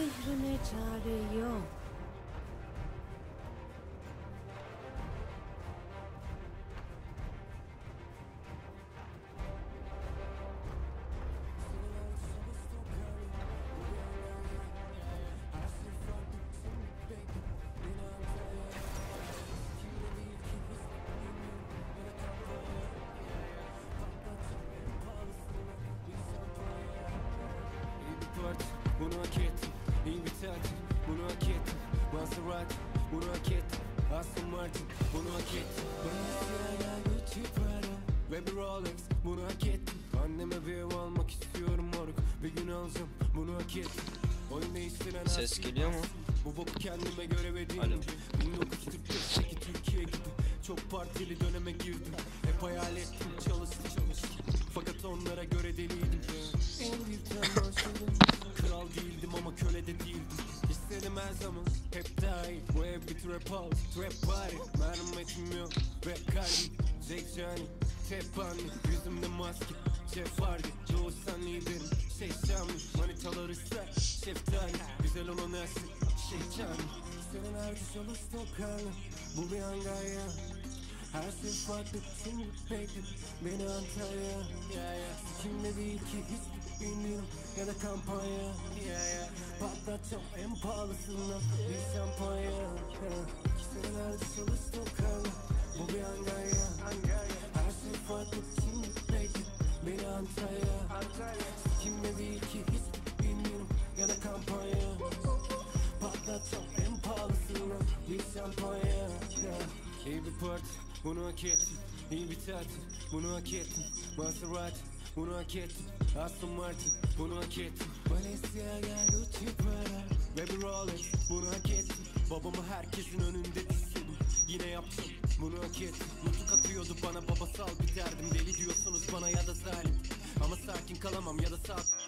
Zehrine çare yok. Bunu hak ettim. Tatil, bunu hak ettim. Maserati, bunu hak ettim. Aston Martin, bunu hak ettim. Balenciaga, Gucci, Prada ve bir Rolex, bunu hak ettim. Anneme bir ev almak istiyorum moruk. Bir gün alacağım, bunu hak ettim. Oyun değiştiren Ses geliyor mu? Bu boku kendime göre. 1945'teki Türkiye gibi çok partili döneme girdim. Hep hayal ettim çalıştım çalıştım. Fakat onlara göre deliydim. En bir tane aşığım. Kral değildim ama köle de değildim. İstedim her zaman hep daha iyi. Bu ev bir trap house, trap party. Merhametim yok, rap kalbim. Jake Johnny, tep anne, yüzümde maske. Jeff Hardy, doğuştan liderim. Şey Şamlı, manitaları ise şeftali. Güzel olan ersin, şey Çamlı. Senin herkes yolu stokarlı. Bu bir Angarya. Her şey farklı şimdi bekle Beni Antalya yeah, yeah. Değil ki hiç bilmiyorum ya da kampanya yeah, yeah. Patlatacağım en pahalısından bir şampanya yeah. Senin her dışarı stokarlı Bu bir Angarya Her şey farklı şimdi bekle Beni Antalya Kimde değil ki hiç bilmiyorum ya da kampanya Patlatacağım en pahalısından bir şampanya. İyi bir parti, bunu hak ettim. İyi bir tatil, bunu hak ettim. Maserati, bunu hak ettim. Aston Martin, bunu hak ettim. Balenciaga, Gucci, Prada ve bir Rolex, bunu hak ettim. Babamı herkesin önünde disledim. Yine yaptım, bunu hak ettim. Nutuk atıyordu bana babasal bir derdim. Deli diyorsunuz bana ya da zalim. Ama sakin kalamam ya da sakin.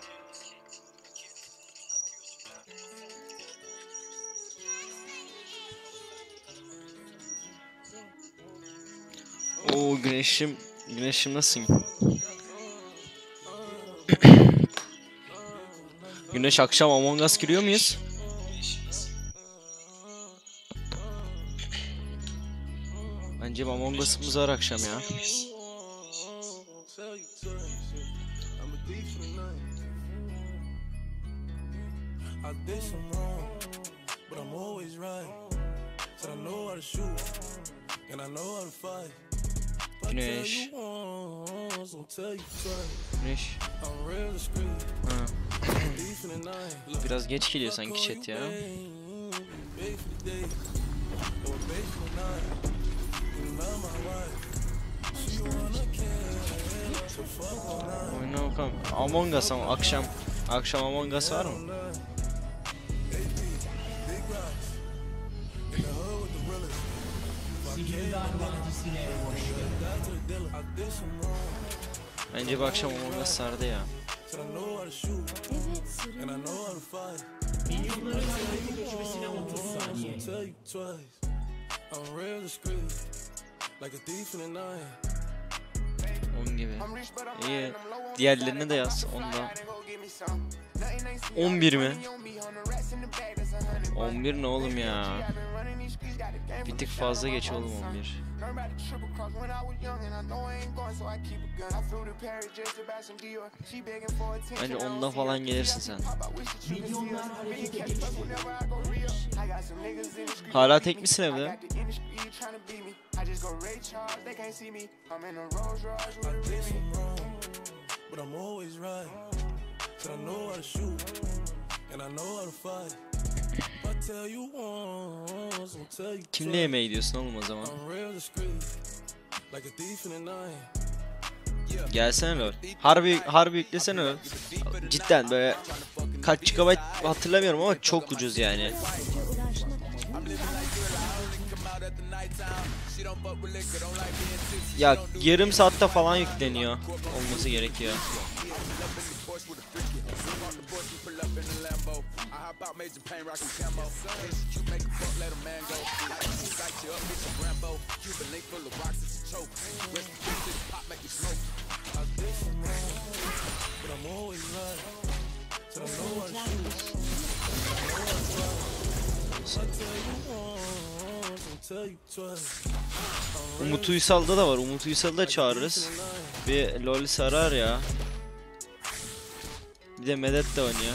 Oo güneşim. Güneşim nasılsın? Güneş akşam Among Us giriyor muyuz? Bence Among Us'ımız var akşam ya. Kill, so fuck all night. Oyna bakalım. Among Us ama akşam. Akşam Among Us var mı? Bence bu akşam Among Us sardı ya. Said I know how to shoot Evet and I know how to fight. I'll tell you twice. I'm real discreet, like a thief in the night. 10 gibi. İyi. Diğerlerini de yaz. Onda. 11 mi? 11 ne oğlum ya? Bir tık fazla geç oğlum 11. Bence ondan falan gelirsin sen. Hala tek misin evde? But I'm always right. Said I know how to shoot and I know how to fight. Kimle yemeğe gidiyorsun oğlum o zaman? Gelsene lol. Harbi harbi yüklesene lol. Cidden böyle kaç GB hatırlamıyorum ama çok ucuz yani. Ya yarım saatte falan yükleniyor. Olması gerekiyor. How about Major Pain rocking camo? Yes, you make a fuck, let a man go. Like you light you up with some Rambo. Cuban link full of rocks, it's a choke. Rest in peace, this pop make you smoke. I did some but I'm always right. So I know I shoot. I know I try. I tell you once, I tell you twice. Umut Uysal'da da var. Umut Uysal'ı da çağırırız. Bir LoL sarar ya. Bir de Medet de oynuyor.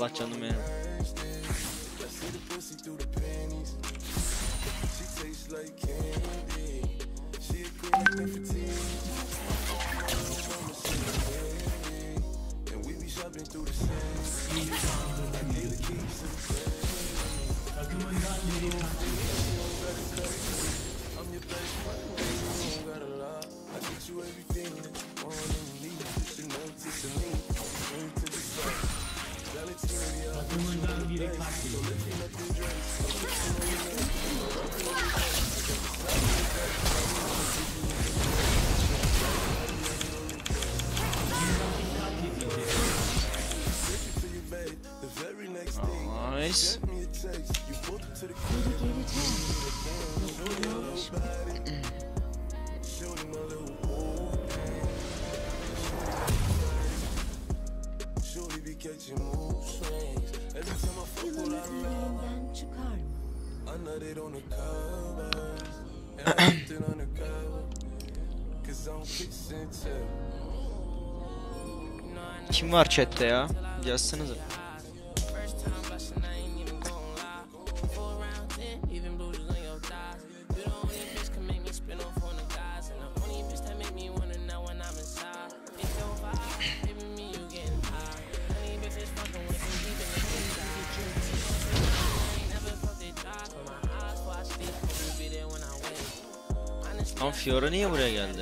lateando mesmo. Kim var chatte ya? Yazsanıza. Lan Fiora niye buraya geldi?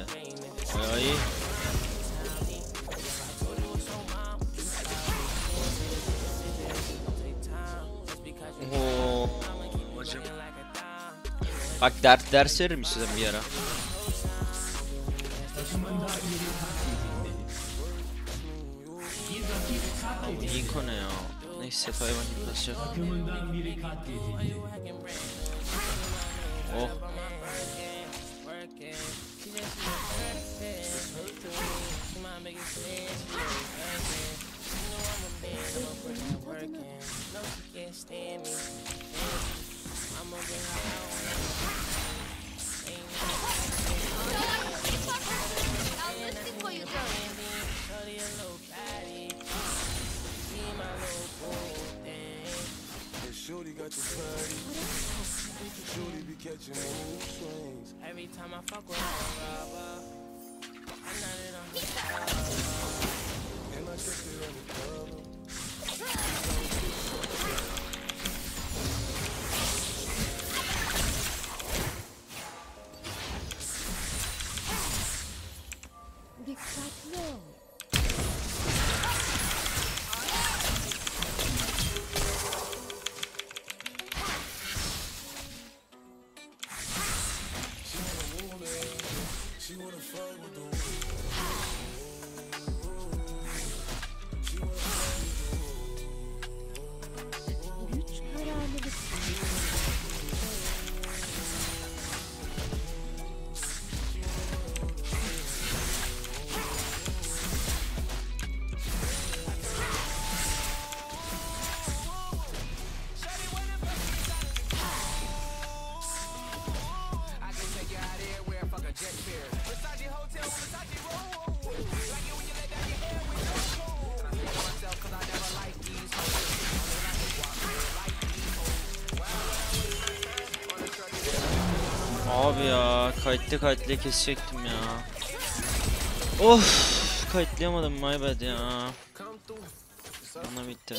dert ders verir misin bir ara? Linko ne ya? Neyse hayvan gibi. Oh. I'm over here. Every time I fuck with a robber, I nutted on the. And I checked it undercover. abi ya. Kayıtlı kayıtlı kesecektim ya. Of kayıtlayamadım my bad ya. Bana bitti.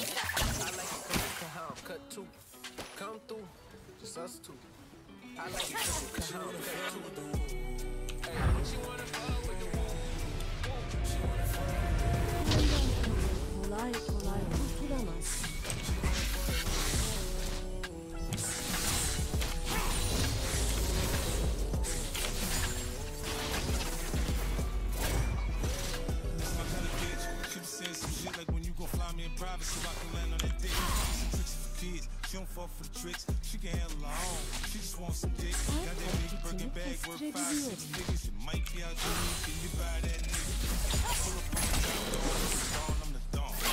Kolay kolay kurtulamaz. Fly me in private so I can land on that dick. She tricks for kids, she don't fall for the tricks. She can handle her own, she just wants some dick. Got that big Birkin bag worth five, six figures. You might be out league, can you buy that nigga? Pull up on the top door, I'm the dawn, the.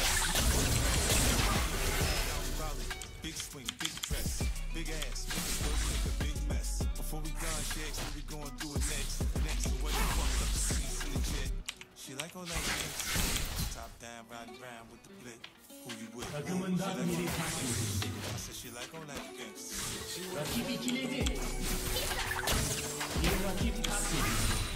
Big swing, big dress, big ass, make it work, make a big mess. Before we done, she asked what we gon' do it next. Next, so what you fucked up the seats in the jet. She like all that. Top down, riding around with the blick. Who you with? Takımından biri katledildi. I said she like all that gangsta. Rakip ikiledi. Bir rakip katledildi.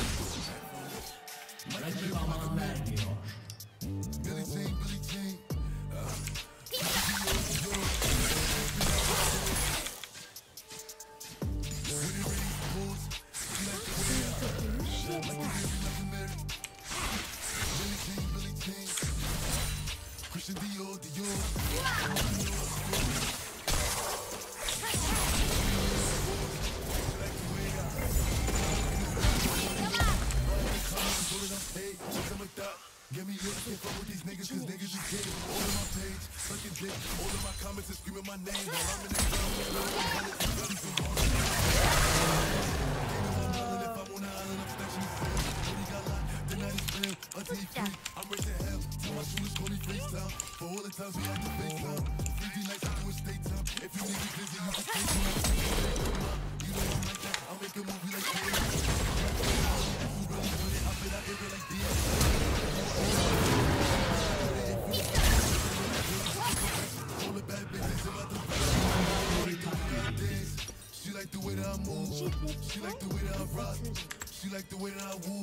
Rakibi ama diyor. Billy Jean, Billy Jean. Uh. Like the way that I woo.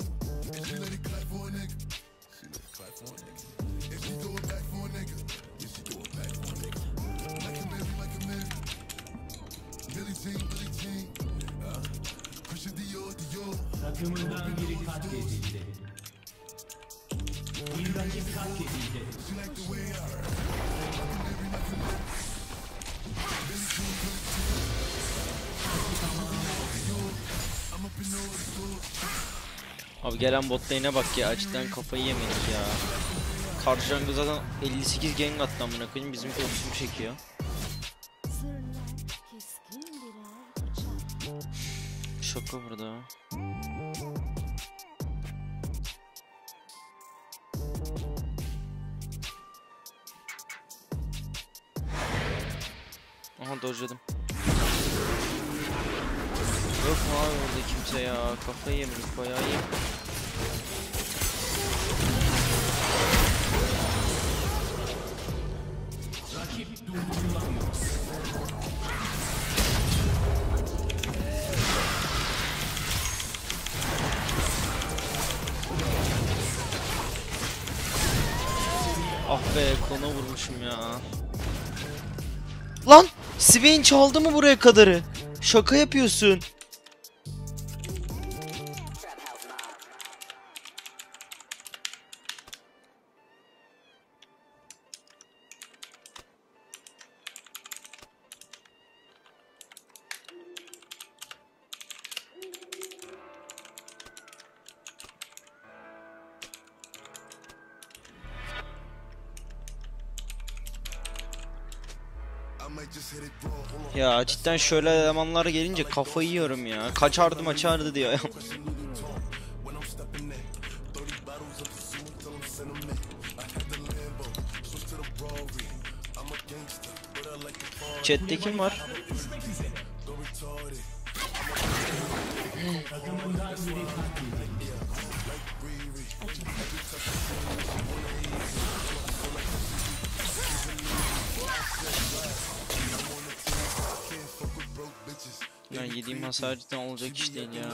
Gelen bot lane'e bak ya. Açıktan kafayı yemedik ya. Karşı jungle zaten 58 gank attı amına koyayım. Bizim korkusunu çekiyor. Şaka burada. Aha dojladım. Yok mu abi orada kimse ya? Kafayı yemedik bayağı iyi. Ah be kona vurmuşum ya. Lan! Swain çaldı mı buraya kadarı? Şaka yapıyorsun. Ya cidden şöyle elemanlar gelince kafayı yiyorum ya. Kaçardı açardı diyor. When I'm stepping in, 30 bottles of the soup till I'm sentiment. I had the Lambo, switch to the Rory. I'm a gangster, but I like the party. Chat'te kim var? Lan yediğim hasar cidden olacak iş değil ya.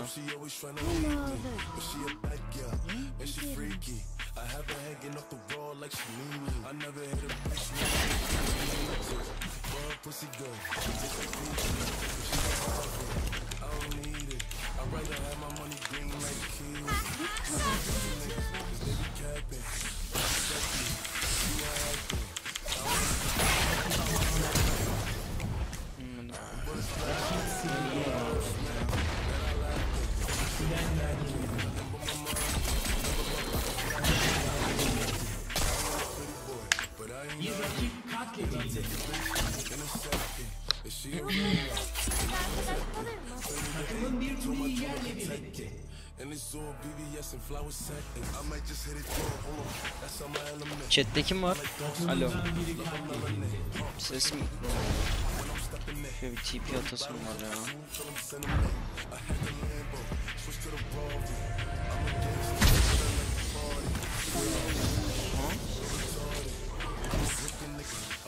Bir rakip. Chat'te kim var? Alo. Katledildi. Sesim. Şöyle bir TP atasım var ya.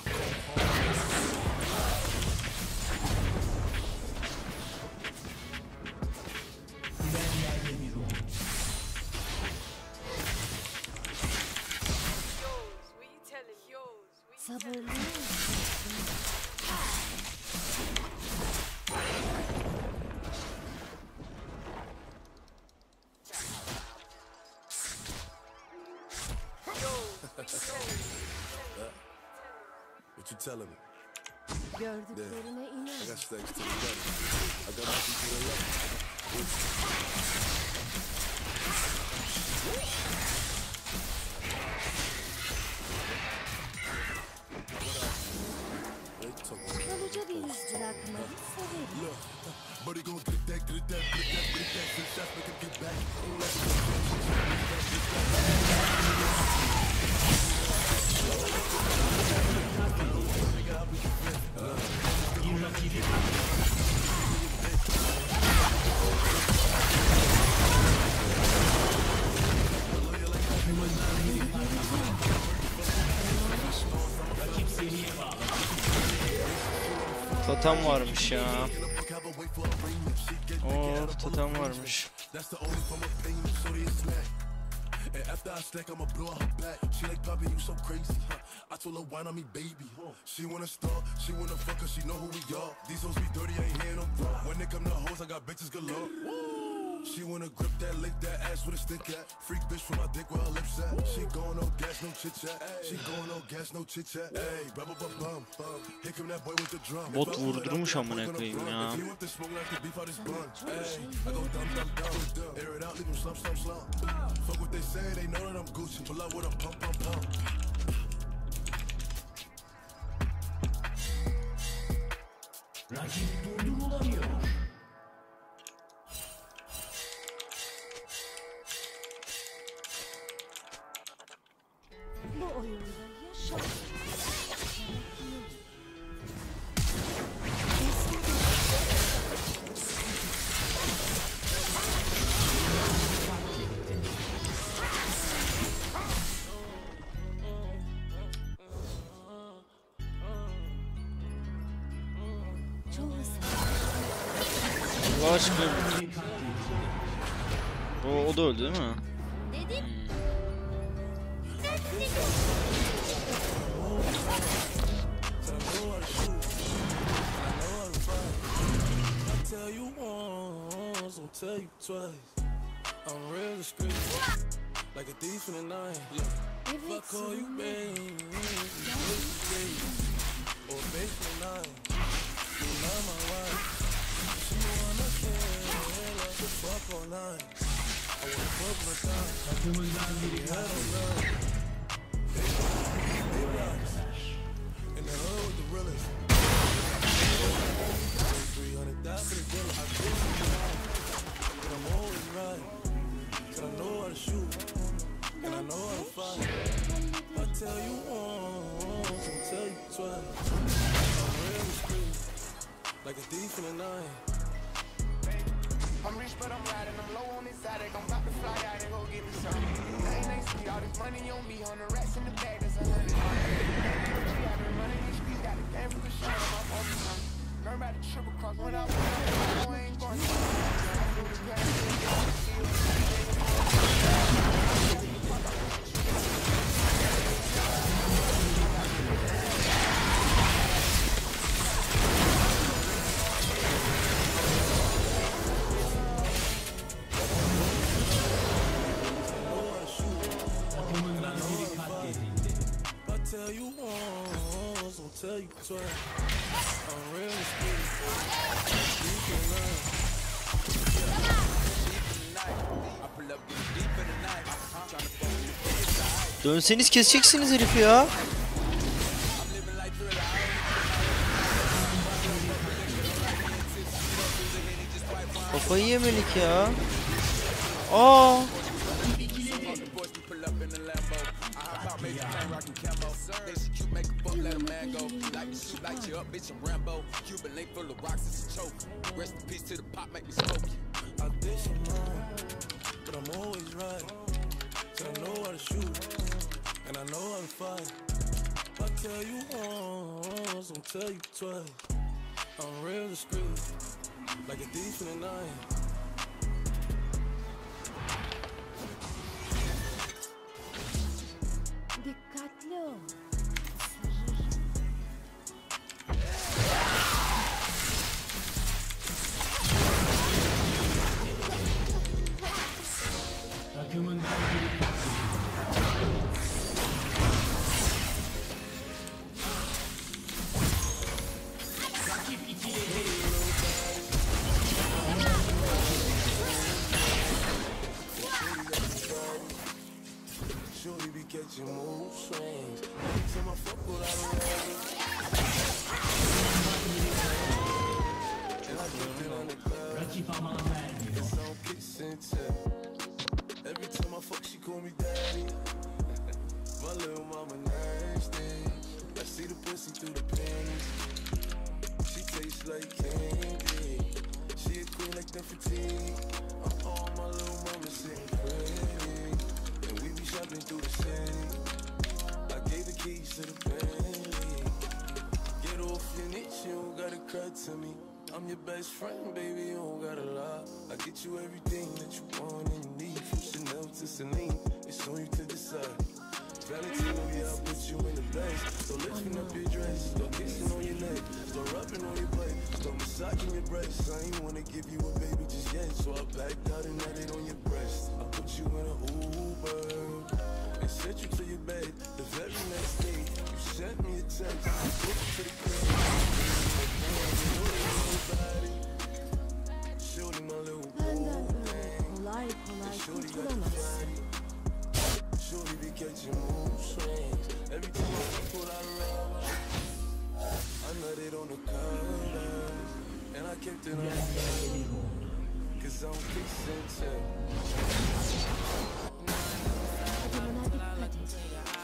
Oh, で話したい人いな Totem varmış ya. Oo totem varmış. Of after I stack, I'ma blow her back. She like, you so crazy. I told her, wine on me, baby. She wanna start, she wanna fuck, cause she know who we are. These hoes be dirty, I ain't them talk. When they come to hoes, I got bitches galore. She wanna grip that, lick that ass with a stick at. Freak bitch from my dick where her lips at. She going no gas, no chit chat. She going no gas, no chit chat. Hey, bum bum bum bum. Here come that boy with the drum. Bot vurdurmuş amına koyayım ya. If want this smoke, like the beef out this bun. I go dumb dumb dumb. Air it out, leave 'em slump slump slump. Fuck what they say, they know that I'm Gucci. Pull up with a pump pump pump. Rakip durdurulamıyor. Aşkına. O, o da öldü değil mi? Dedim. Dönseniz keseceksiniz herifi ya. Kafayı yemelik ya. Aa. let a man go. You, shoot, light you up, bitch, I'm Rambo. Cuban link full of rocks, it's a choke. Rest in peace to the pop, make me smoke you. I dish and run, but I'm always right. So I know how to shoot, and I know how to fight. I tell you once, I'll tell you twice. I'm real discreet, like a thief in the night. Shorty be catching mood swings. Every time I fuck with her, and I keep it on the cloud. Rakip aman vermiyor. It's on kiss and tell. Every time I fuck, she call me daddy. My little mama nasty. I see the pussy through the panties. She tastes like candy. She a queen like the fatigue. Uh oh, my little mama sitting pretty. And through the city. I gave the keys to the Bentley. Get off your niche, you don't gotta cry to me. I'm your best friend, baby, you don't gotta lie. I get you everything that you want and need. From Chanel to Celine, it's on you to decide. Valentino, yeah, I put you in the best. So lifting up your dress, start kissing on your neck, start rubbing on your butt, start massaging your breasts. I ain't wanna give you a baby just yet, so I backed out and had it on your breast. I put you in an Uber and sent you to your bed. The very next day, you sent me a text. I took you to the crib. Shorty, my little boo kolay kolay body. Shorty be catching mood swings. Every time I fuck with I love I nutted on the colors. And I kept it on. Cause I'm kissing too nothing to your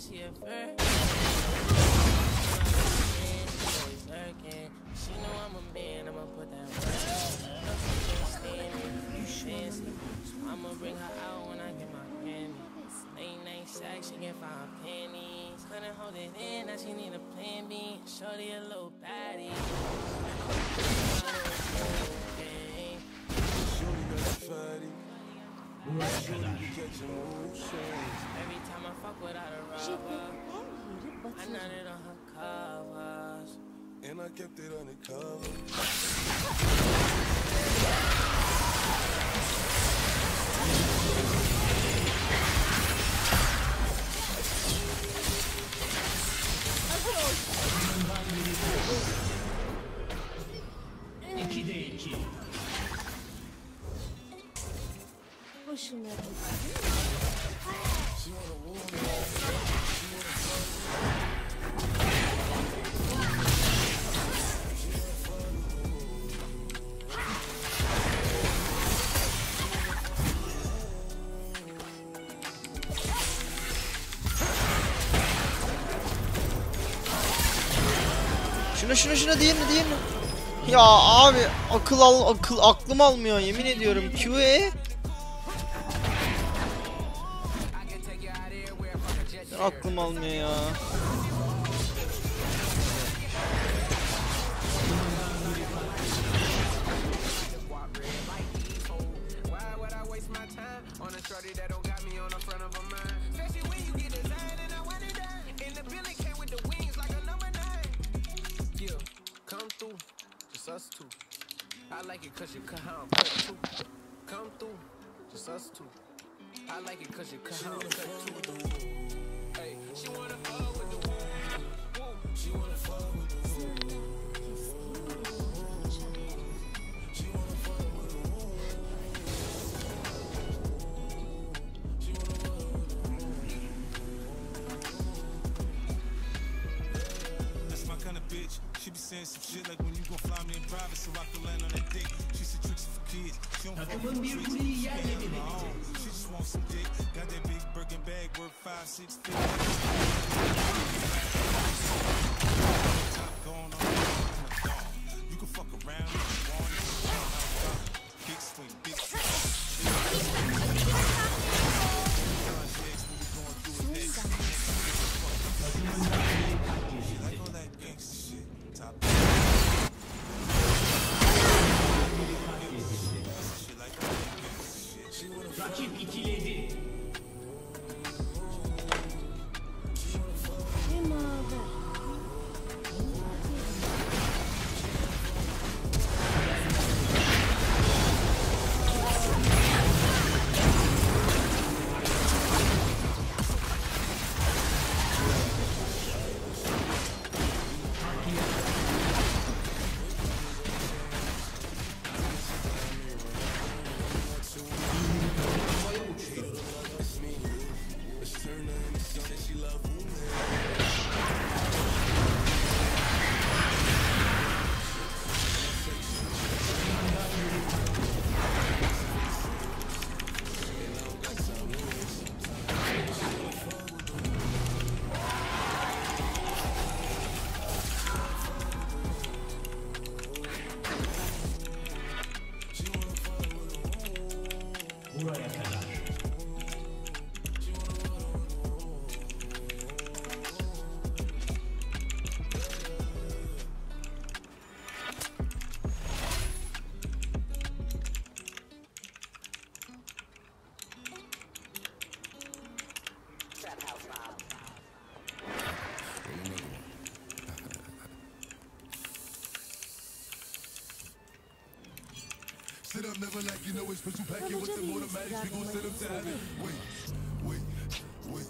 she a flirt. Always lurking. She know I'm a man, I'ma put that work. in. No, she can't stand it. You fancy. So I'ma bring her out when I get my Grammys. Late night sex, she get five pennies. Couldn't hold it in, now she need a plan B. Shorty a little baddie. Game. Every time I fuck without a Jet'in rubber, her yeri I batırır. nutted on her covers. And I kept it undercover. İki de iki. Hoşuna gitti. Şuna şuna şuna diğerini diğerini. Ya abi akıl al akıl aklım almıyor yemin ediyorum. QE. Aklım almıyor ya. Shit like when you gon' fly me in private so I can land on that dick. She said tricks for kids. She don't fuck with tricks. She yerle ain't bir on her own. She just wants some dick. Got that big Birkin bag worth five, six figures. Never like you know it's special packet with the automatics. We gon' set them to heaven. Wait, wait, wait,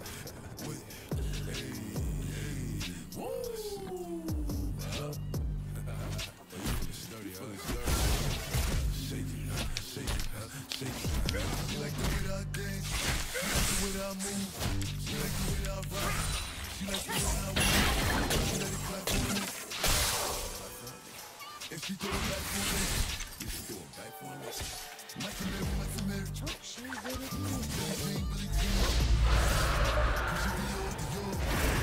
wait. Hey, hey. Woo! Sturdy, huh? Shake it, shake it, shake it. She like the way that I dance. She like the way that I move. She like the way that I rock. She like the way that I move. She let it clap for me. If she throw it back for me, you Oh, she did it. Cause you.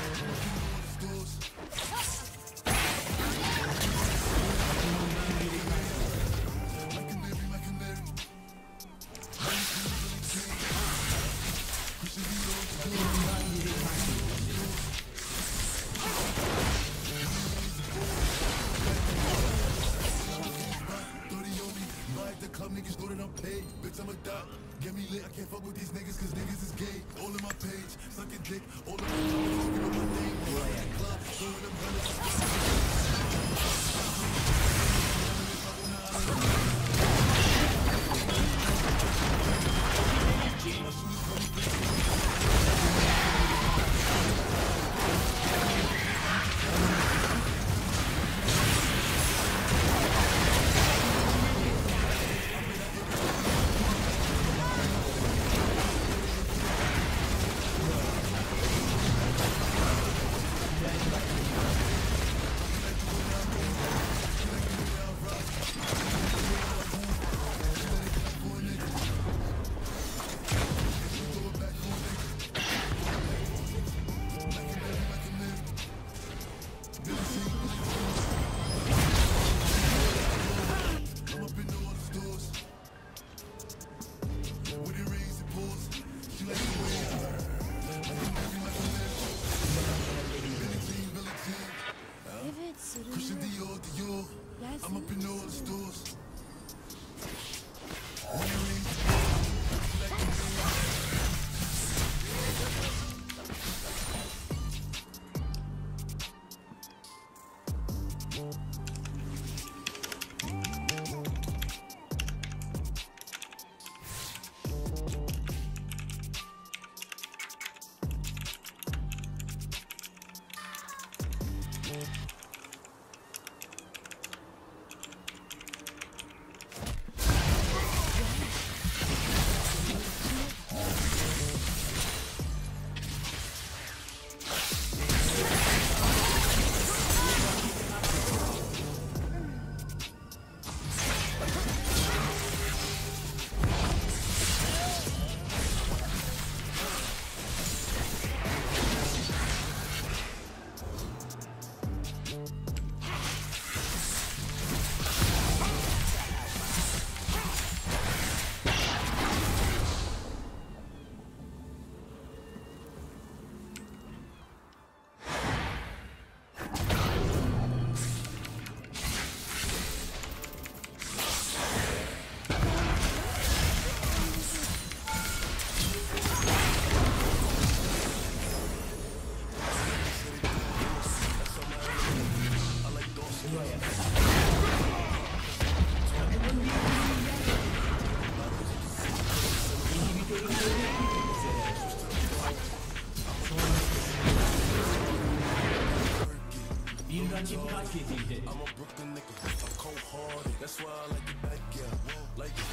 Bir rakip katledildi. I'm a Brooklyn nigga. I'm cold hearted. That's why I like it back, yeah. Like it.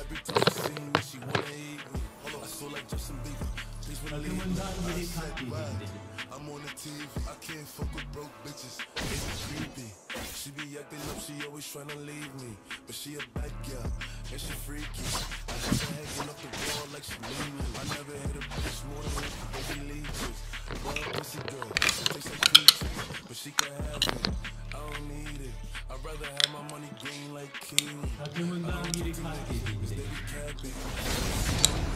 Every time she see me, she wanna me. I feel like Justin Bieber. Please when I leave, really happy. I'm on the TV, I can't fuck with broke bitches. It's creepy. She be acting up, she always trying to leave me. But she a bad girl, and she freaky. I just her hanging up the wall like she mean me. I never hit a bitch more than me, but we leave this. Boy, pussy girl, she takes her features, but she can have it. I don't need it. I'd rather have my money green like King. I don't need it, niggas, they be capping.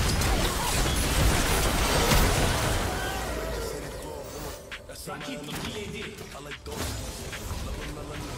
I 2-7.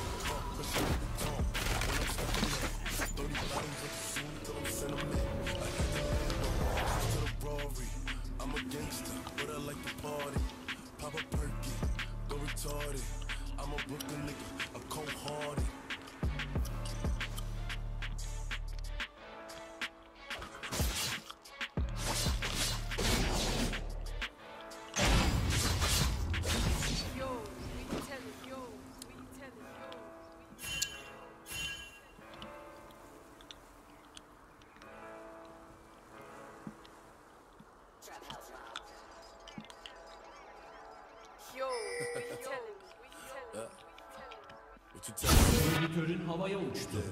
Monitörün havaya uçtu.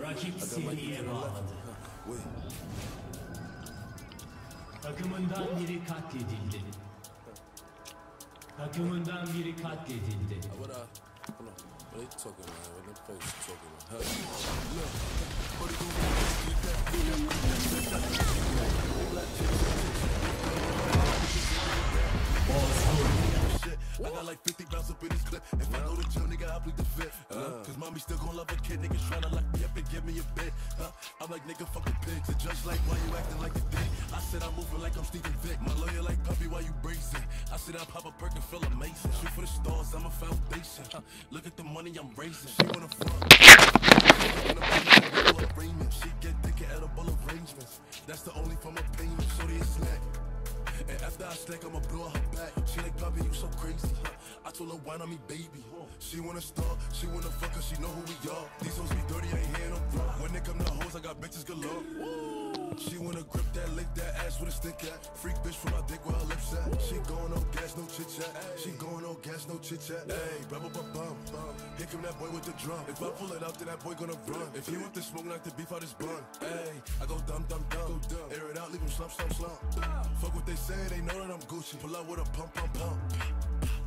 Rakip seniye bağladı. Takımından biri katledildi. Takımından biri katledildi. What are you talking about? What the fuck you talking about? Huh? Look, what are you gonna? Get that, get that, get that, get that, get that, get that, get that, get that, I got like 50 rounds up in this clip. If I go to jail, nigga, I plead the fifth. Uh, Cause mommy still gon' love a kid. Niggas tryna lock me up and give me a bit. Huh? I'm like, nigga, fuck the pigs. The judge like, why you acting like a dick? I said I'm moving like I'm Stephen Vick. My lawyer like, puppy, why you bracing? I said I pop a perk and feel amazing. Shoot for the stars, I'm a foundation. Huh? Look at the money I'm raising. She wanna front. She get in edible arrangements. That's the only form of payment. Shorty a snack. And after I stack, I'ma blow her back. She like, Poppy, you so crazy. I told her, wine on me, baby. She wanna start, she wanna fuck she know who we are. These hoes be dirty, I ain't hearing them raw. When they come to hoes, I got bitches galore. She wanna grip that, lick that ass with a stick at. Freak bitch from my dick where her lips at. She going no gas, no chit chat. She going no gas, no chit chat. Hey, bum bum bum. Here come that boy with the drum. If I pull it out, then that boy gonna run. If he want the smoke, like the beef out his bun. Hey, I go dumb dumb dumb. Air it out, leave him slump slump slump. Fuck what they say, they know that I'm Gucci. Pull out with a pump pump pump.